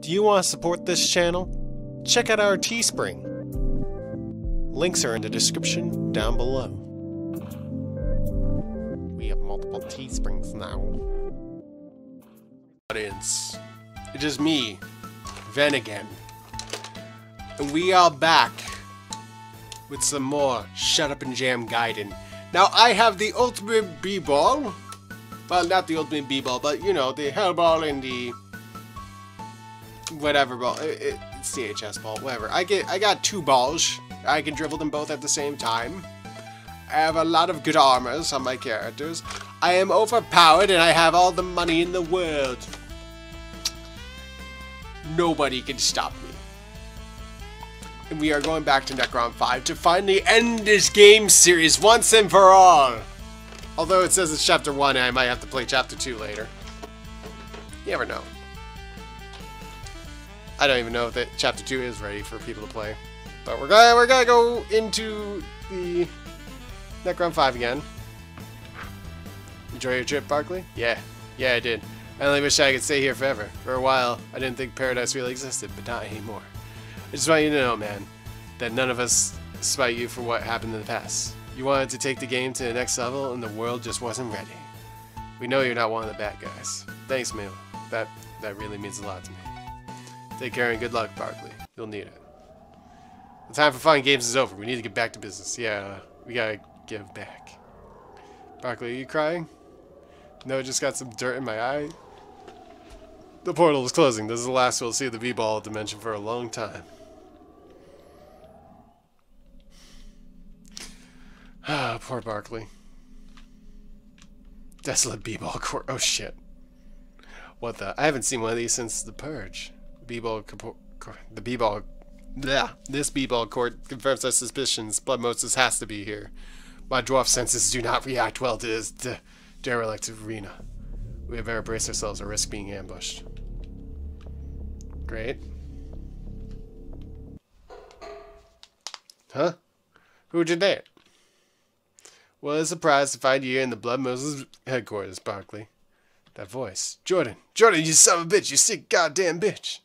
Do you want to support this channel? Check out our Teespring. Links are in the description down below. We have multiple Teesprings now. Audience, it is me, Ven again. And we are back with some more Shut Up and Jam Gaiden. Now, I have the Ultimate B-Ball. Well, not the Ultimate B-Ball, but, you know, the Hellball and the... Whatever ball. It, it, CHS ball, whatever. I get, I got two balls. I can dribble them both at the same time. I have a lot of good armors on my characters. I am overpowered and I have all the money in the world. Nobody can stop me. And we are going back to Necron 5 to finally end this game series once and for all. Although it says it's chapter 1 and I might have to play chapter 2 later. You never know. I don't even know if that chapter 2 is ready for people to play. But we're gonna we're gonna go into the Necron 5 again. Enjoy your trip, Barkley? Yeah. Yeah, I did. I only wish I could stay here forever. For a while, I didn't think paradise really existed, but not anymore. I just want you to know, man, that none of us spite you for what happened in the past. You wanted to take the game to the next level, and the world just wasn't ready. We know you're not one of the bad guys. Thanks, Mil. That that really means a lot to me. Take care and good luck, Barkley. You'll need it. The time for fun games is over. We need to get back to business. Yeah, we gotta give back. Barkley, are you crying? No, just got some dirt in my eye. The portal is closing. This is the last we'll see of the B-ball dimension for a long time. Ah, poor Barkley. Desolate B-ball court. Oh shit. What the? I haven't seen one of these since the purge. B-ball. The B-ball. Yeah, this B-ball court confirms our suspicions. Blood Moses has to be here. My dwarf senses do not react well to this de derelict arena. We had better brace ourselves or risk being ambushed. Great. Huh? Who'd you date? Well, it's a surprise to find you in the Blood Moses headquarters, Barkley. That voice. Jordan! Jordan, you son of a bitch! You sick goddamn bitch!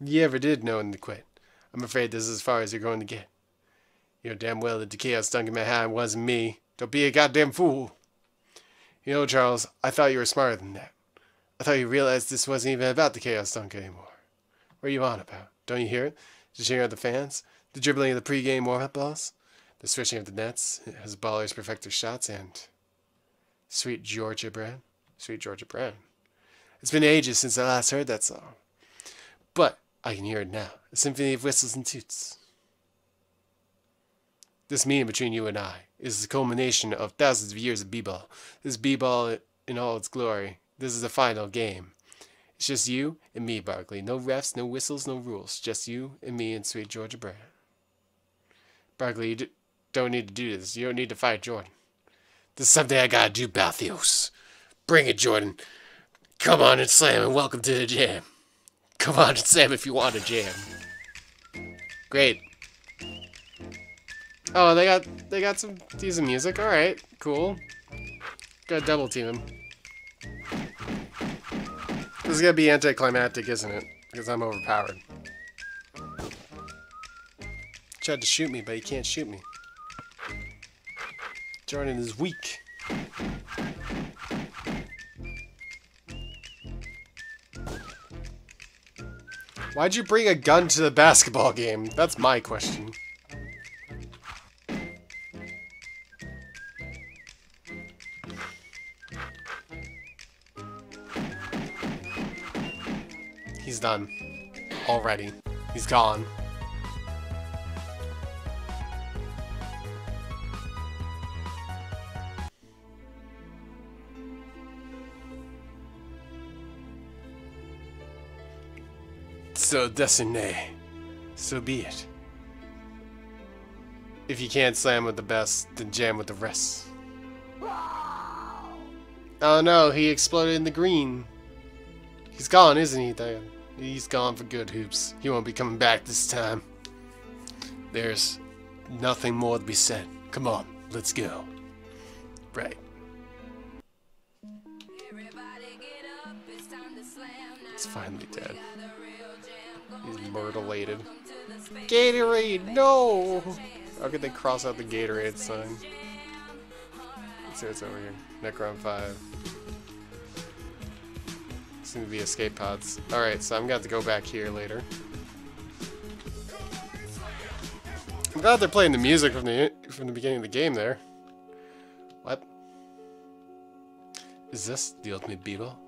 You ever did know when to quit. I'm afraid this is as far as you're going to get. You know damn well that the chaos dunk in my hand wasn't me. Don't be a goddamn fool. You know, Charles, I thought you were smarter than that. I thought you realized this wasn't even about the chaos dunk anymore. What are you on about? Don't you hear it? The cheering of the fans? The dribbling of the pre-game warm-up balls? The switching of the nets as ballers perfect their shots and... Sweet Georgia Brown? Sweet Georgia Brown. It's been ages since I last heard that song. But I can hear it now. A symphony of whistles and toots. This meeting between you and I is the culmination of thousands of years of b-ball. This b-ball in all its glory. This is the final game. It's just you and me, Barkley. No refs, no whistles, no rules. Just you and me and sweet Georgia Brown. Barkley, you don't need to do this. You don't need to fight Jordan. This is something I gotta do, Balthios. Bring it, Jordan. Come on and slam and welcome to the jam. Come on Sam, if you want a jam. Great. Oh, they got they got some decent music. All right, cool. Got double team him. This is gonna be anticlimactic, isn't it? Because I'm overpowered. Tried to shoot me, but he can't shoot me. Jordan is weak. Why'd you bring a gun to the basketball game? That's my question. He's done. Already. He's gone. So, Destiny. So be it. If you can't slam with the best, then jam with the rest. Oh no, he exploded in the green. He's gone, isn't he? He's gone for good, Hoopz. He won't be coming back this time. There's nothing more to be said. Come on, let's go. Right. It's finally dead. He's myrtleated. Gatorade, no! How could they cross out the Gatorade sign? Let's see what's over here. Necron 5. Seem to be escape pods. Alright, so I'm gonna have to go back here later. I'm glad they're playing the music from the from the beginning of the game there. What? Is this the ultimate B-ball?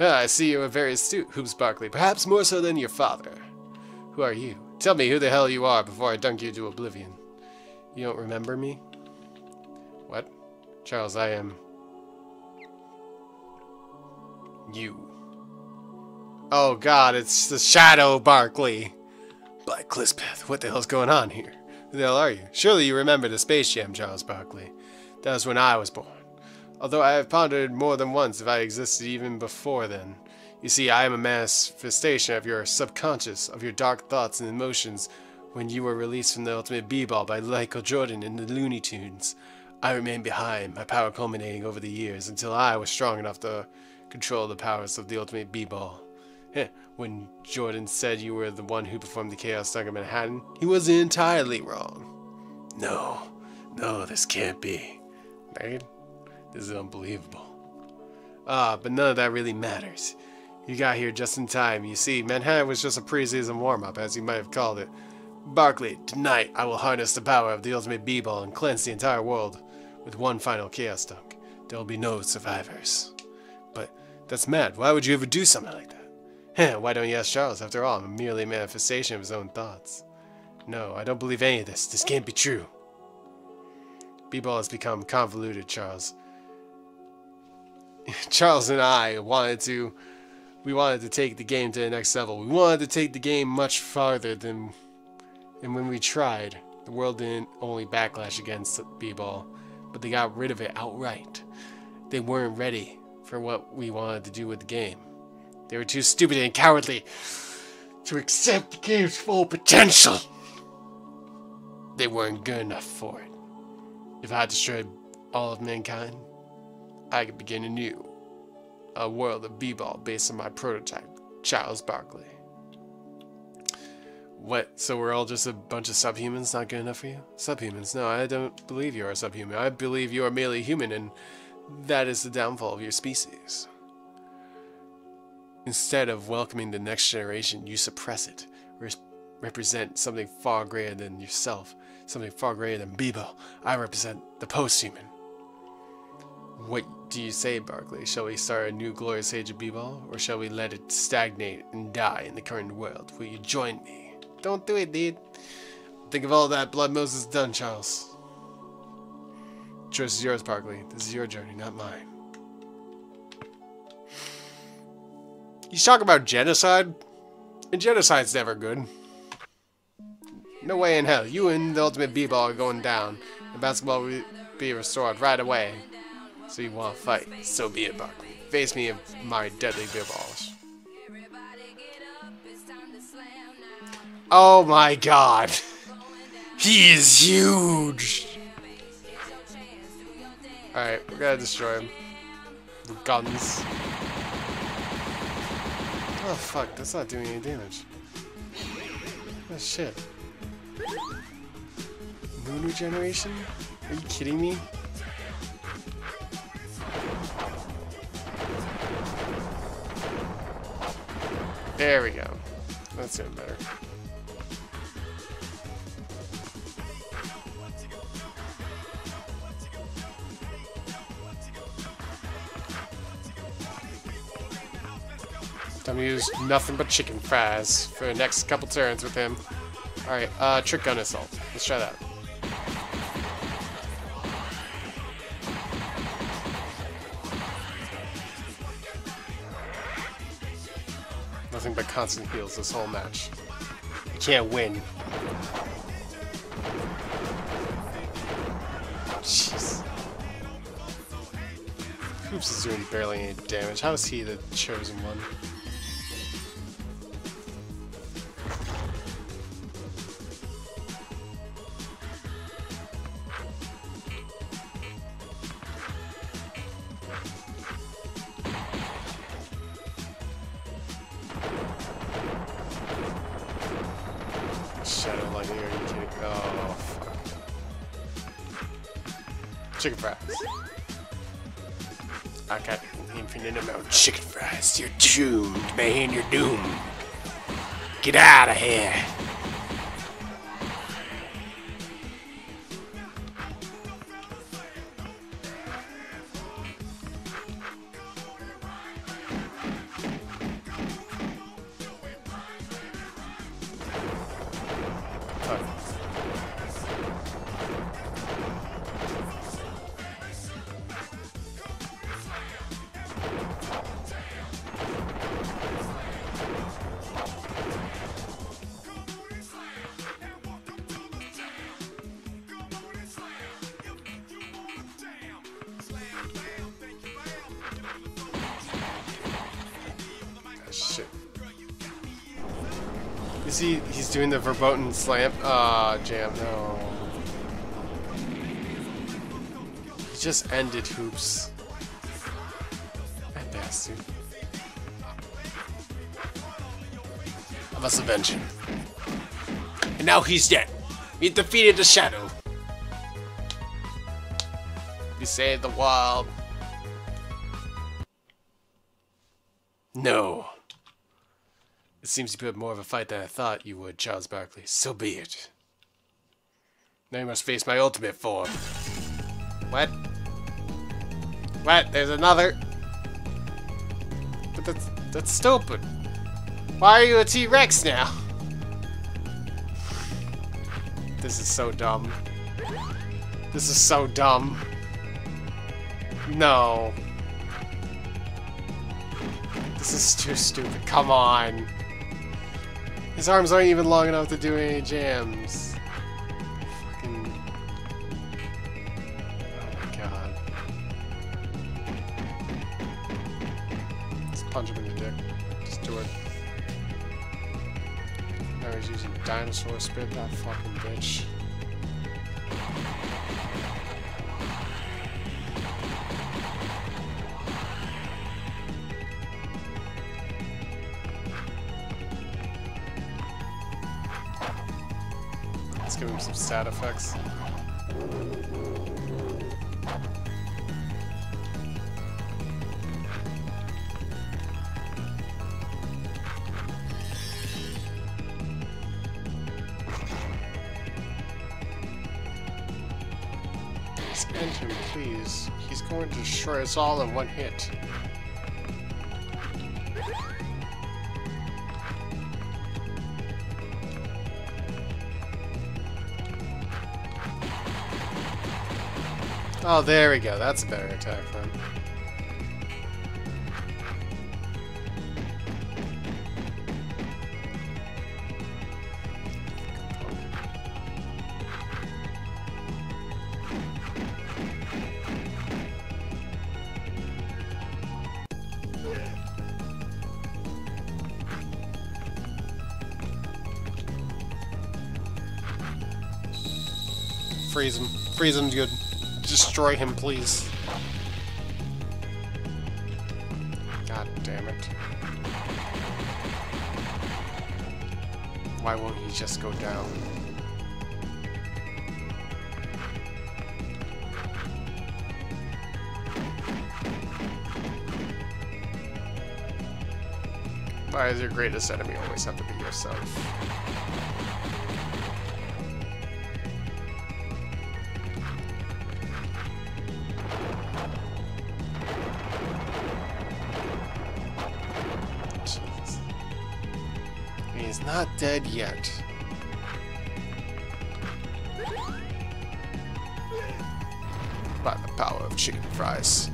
Ah, I see you are very astute, Hoopz Barkley, perhaps more so than your father. Who are you? Tell me who the hell you are before I dunk you to oblivion. You don't remember me? What? Charles, I am... You. Oh god, it's the Shadow Barkley! Black Clispath, what the hell's going on here? Who the hell are you? Surely you remember the Space Jam, Charles Barkley. That was when I was born. Although I have pondered more than once if I existed even before then. You see, I am a manifestation of your subconscious, of your dark thoughts and emotions when you were released from the Ultimate B-Ball by Michael Jordan in the Looney Tunes. I remained behind, my power culminating over the years until I was strong enough to control the powers of the Ultimate B-Ball. when Jordan said you were the one who performed the Chaos Dunk in Manhattan, he was entirely wrong. No, no, this can't be. Right? This is unbelievable. Ah, but none of that really matters. You got here just in time. You see, Manhattan was just a preseason warm-up, as you might have called it. Barkley, tonight I will harness the power of the Ultimate B-Ball and cleanse the entire world with one final Chaos Dunk. There will be no survivors. But that's mad. Why would you ever do something like that? Why don't you ask Charles? After all, I'm merely a manifestation of his own thoughts. No, I don't believe any of this. This can't be true. B-Ball has become convoluted, Charles. Charles and I wanted to we wanted to take the game to the next level. We wanted to take the game much farther than and when we tried, the world didn't only backlash against B-ball, but they got rid of it outright. They weren't ready for what we wanted to do with the game. They were too stupid and cowardly to accept the game's full potential. They weren't good enough for it. If I destroyed all of mankind, I could begin anew. A world of b-ball based on my prototype, Charles Barkley. What, so we're all just a bunch of subhumans not good enough for you? Subhumans? No, I don't believe you are a subhuman. I believe you are merely human and that is the downfall of your species. Instead of welcoming the next generation, you suppress it. Re represent something far greater than yourself, something far greater than Bebo. I represent the post-human. What do you say, Barkley? Shall we start a new glorious age of b-ball, or shall we let it stagnate and die in the current world? Will you join me? Don't do it, dude. Think of all that Blood Moses done, Charles. Choice is yours, Barkley. This is your journey, not mine. You talk about genocide? And genocide's never good. No way in hell. You and the Ultimate B-Ball are going down. And basketball will be restored right away. So you want to fight. So be it, Barkley. Face me of my deadly beer balls. Oh my god. He is huge. Alright, we're gonna destroy him. With guns. Oh fuck, that's not doing any damage. Oh shit. Moon regeneration? Are you kidding me? There we go. That's doing better. Time to use nothing but chicken fries for the next couple turns with him. Alright, uh, trick gun assault. Let's try that. Constant heals this whole match. You can't win. Jeez. Hoopz is doing barely any damage. How is he the chosen one? You kidding? Oh, fuck. Chicken fries. I got infinite amount of chicken fries. You're doomed, man. You're doomed. Get out of here. Is he? He's doing the verboten slam. Ah, jam. No. He just ended Hoopz. That bastard. I must avenge him. And now he's dead. We defeated the shadow. We saved the world. It seems you put more of a fight than I thought you would, Charles Barkley. So be it. Now you must face my ultimate form. What? What? There's another? But that's that's stupid. Why are you a T-Rex now? This is so dumb. This is so dumb. No. This is too stupid. Come on. His arms aren't even long enough to do any jams. Punch him in the dick. Just do it. Now he's using dinosaur spit, that fucking bitch. End him, please. He's going to destroy us all in one hit. Oh, there we go. That's a better attack then. Freeze him. Freeze him good. Destroy him, please. God damn it. Why won't he just go down? Why does your greatest enemy always have to be yourself? Not dead yet. By the power of chicken fries,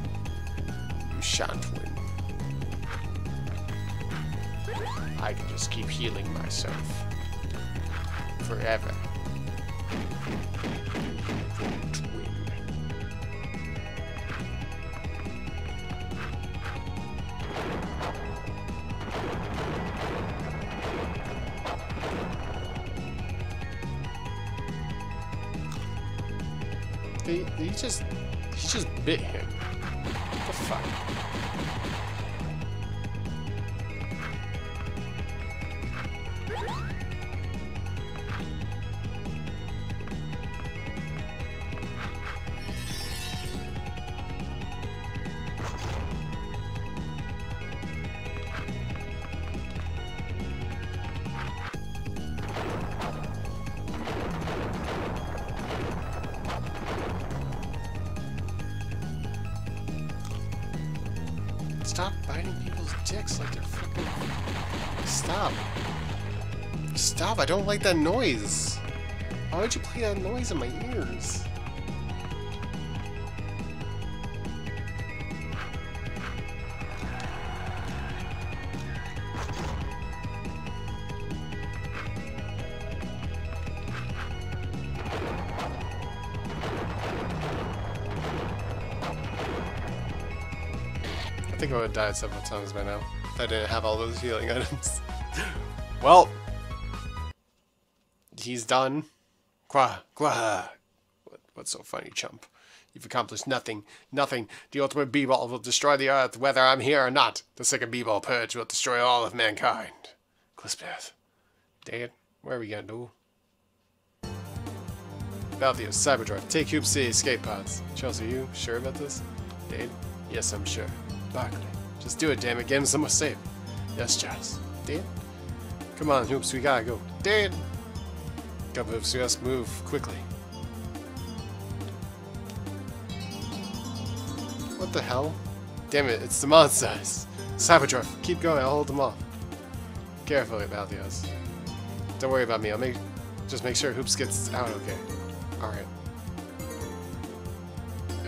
you shan't win. I can just keep healing myself. Forever. He, just he just bit him. What the fuck? Stop. Stop, I don't like that noise. Why would you play that noise in my ears? I think I would have died several times by now if I didn't have all those healing items. Well, he's done. Qua, qua. What, what's so funny, chump? You've accomplished nothing. Nothing. The ultimate B-ball will destroy the earth, whether I'm here or not. The second B-ball purge will destroy all of mankind. Clispeth. Dad, where are we gonna do? Balthios, Cyberdwarf, take to the escape pods. Chelsea, are you sure about this? Dade? Yes, I'm sure. Barkley. Just do it, damn it. Get him somewhere safe. Yes, Charles. Dade? Come on, Hoopz, we gotta go. Dade! Come, Hoopz, we must move quickly. What the hell? Damn it, it's the monsters. Cyberdwarf, keep going, I'll hold them off. Carefully, Balthios. Don't worry about me, I'll make just make sure Hoopz gets out okay. Alright.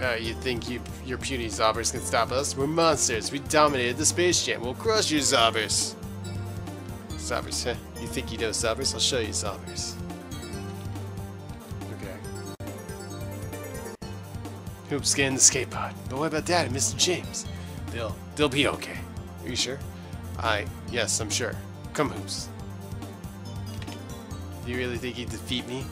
Uh, you think you, your puny zaubers can stop us? We're monsters. We dominated the space jam. We'll crush you, zaubers. Zaubers, huh? You think you know zaubers? I'll show you zaubers. Okay. Hoopz get in the skate pod. But what about Dad and Mr. James? They'll, they'll be okay. Are you sure? I, yes, I'm sure. Come, Hoopz. Do you really think he'd defeat me?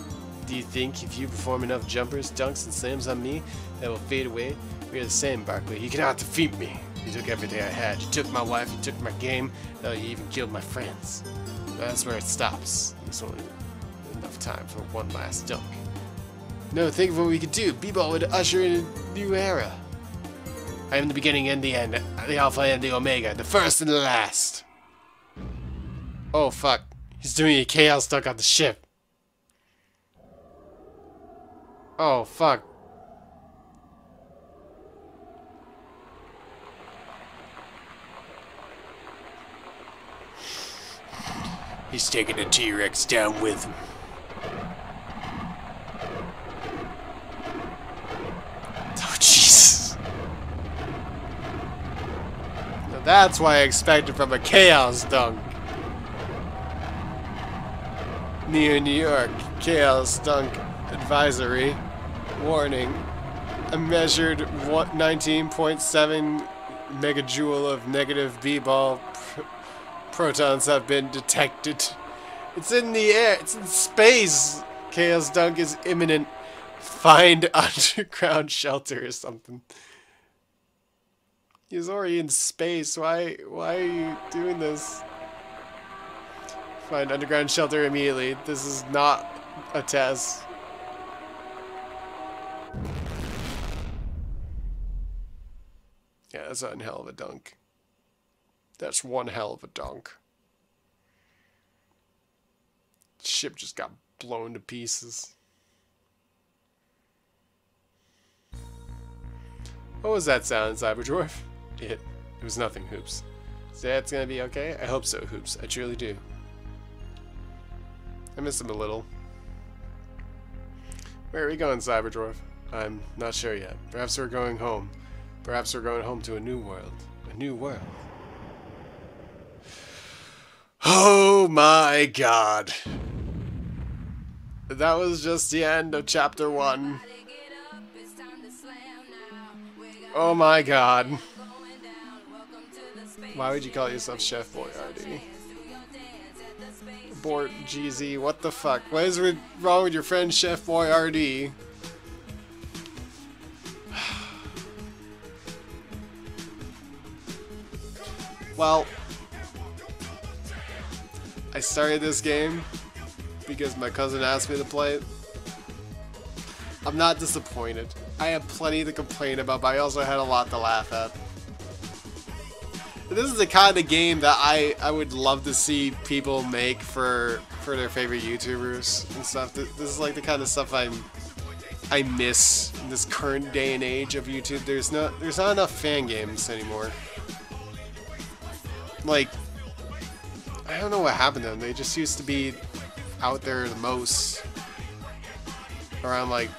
Do you think if you perform enough jumpers, dunks, and slams on me, that will fade away? We are the same, Barkley. You cannot defeat me. You took everything I had. You took my wife, you took my game, uh, now you even killed my friends. That's where it stops. There's only enough time for one last dunk. No, think of what we could do. B-Ball would usher in a new era. I am the beginning and the end, the Alpha and the Omega, the first and the last. Oh, fuck. He's doing a chaos dunk on the ship. Oh, fuck. He's taking a T-Rex down with him. Oh, Jesus. Now that's why I expected from a Chaos Dunk. Near New York, Chaos Dunk Advisory. Warning. A measured 19.7 megajoule of negative B-ball protons have been detected. It's in the air. It's in space. Chaos Dunk is imminent. Find underground shelter or something. He's already in space. Why? Why are you doing this? Find underground shelter immediately. This is not a test. Yeah, that's one hell of a dunk. That's one hell of a dunk. Ship just got blown to pieces. What was that sound, Cyberdwarf? It, it was nothing, Hoopz. That's gonna be okay? I hope so, Hoopz. I truly do. I miss him a little. Where are we going, Cyberdwarf? I'm not sure yet. Perhaps we're going home. Perhaps we're going home to a new world. A new world. Oh my god. That was just the end of chapter one. Oh my god. Why would you call yourself Chef Boyardee? Bort GZ, what the fuck? What is wrong with your friend Chef Boyardee? Well, started this game because my cousin asked me to play it. I'm not disappointed. I have plenty to complain about, but I also had a lot to laugh at. This is the kind of game that I, I would love to see people make for for their favorite YouTubers and stuff. This is like the kind of stuff I'm I miss in this current day and age of YouTube. There's not there's not enough fan games anymore. like, I don't know what happened to them. They just used to be out there the most around like,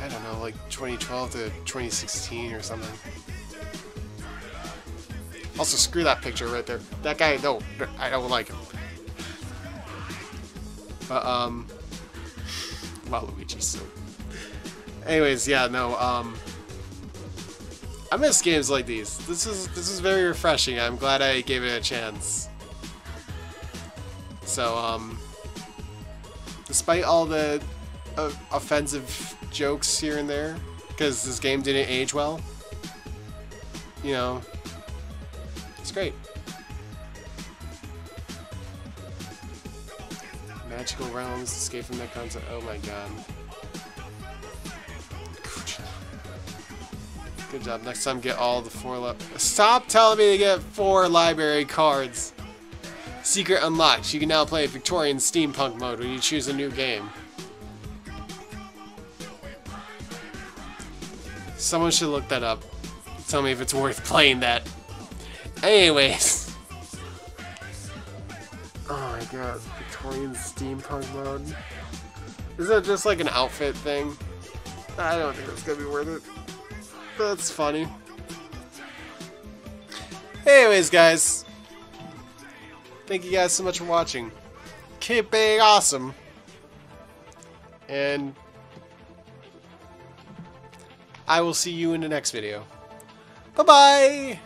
I don't know, like 2012 to 2016 or something. Also, screw that picture right there. That guy, no, I don't like him. But, um, Waluigi, so. Anyways, yeah, no, um, I miss games like these. This is this is very refreshing. I'm glad I gave it a chance. So, um, despite all the uh, offensive jokes here and there, because this game didn't age well, you know, it's great. Magical realms, escape from that concept. Oh my god. Good job. Next time, get all the four. Stop telling me to get four library cards. Secret unlocked. You can now play Victorian Steampunk mode when you choose a new game. Someone should look that up. Tell me if it's worth playing that. Anyways. Oh my god. Victorian Steampunk mode. Is that just like an outfit thing? I don't think it's gonna be worth it. That's funny. Anyways, guys. Thank you guys so much for watching. Keep being awesome. And I will see you in the next video. Bye-bye!